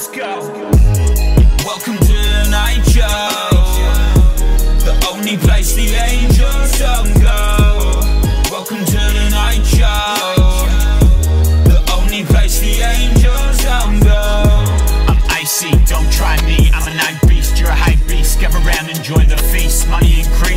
Let's go. Welcome to the night show. The only place the angels don't go. Welcome to the night show. The only place the angels don't go. I'm icy, don't try me. I'm a night beast, you're a hype beast. Get around, enjoy the feast. Money increase,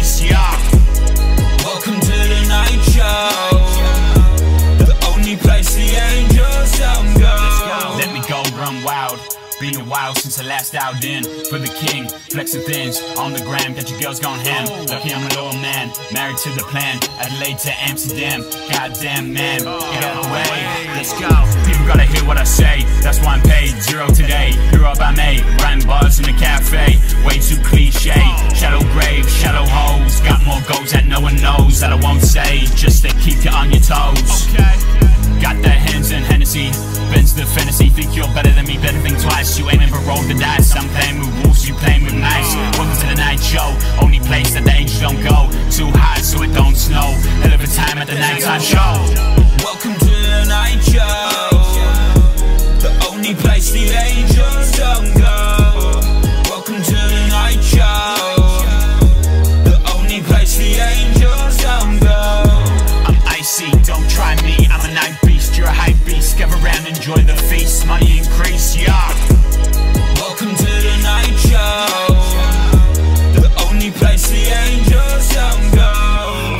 while since I last out in for the king. Flexing things on the gram, got your girls gone ham. Lucky I'm a loyal man, married to the plan. Adelaide to Amsterdam, goddamn man, get out the way. Let's go. People gotta hear what I say, that's why I'm paid. Zero today, grew up I made. Writing bars in the cafe, way too cliche. Shallow grave, shallow holes. Got more goals that no one knows that I won't say, just to keep you on your toes. Okay. Got the hands in Hennessy, bends the fantasy. Think you're better than me, better think twice. You aiming for roll the dice. I'm playing with wolves, you playing with mice. Welcome to the night show, only place that the angels don't go. Too high so it don't snow. Hell of a time at the nighttime show. Welcome to the night show, the only place the angels don't go. Welcome to the night show, the only place the angels don't go. I'm icy, don't try me. You're a hype beast. Get around, enjoy the feast. Money increase, yeah. Welcome to the night show. The only place the angels don't go.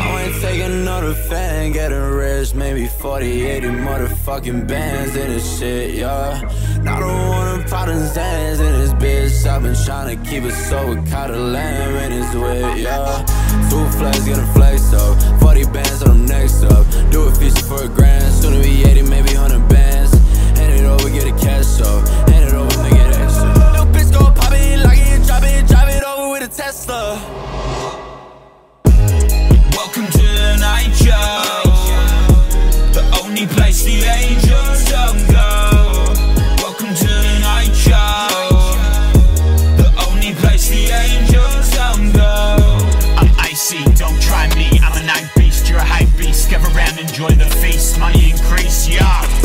I ain't taking another fan, getting rich, maybe 40, 80 motherfucking bands in this shit, yeah. Not the one of problems dance in this bitch. I've been trying to keep it sober, caught a lamb in his wit, yeah. Two flags getting flexed up, 40 bands on them next up. Do a feature for a grand, soon to be 80, maybe 100 bands. Hand it over, get a cash up. Hand it over, make it extra. Little bitch go pop it, lock it, drop it, drive it over with a Tesla. Welcome and enjoy the feast. Money increase, yeah.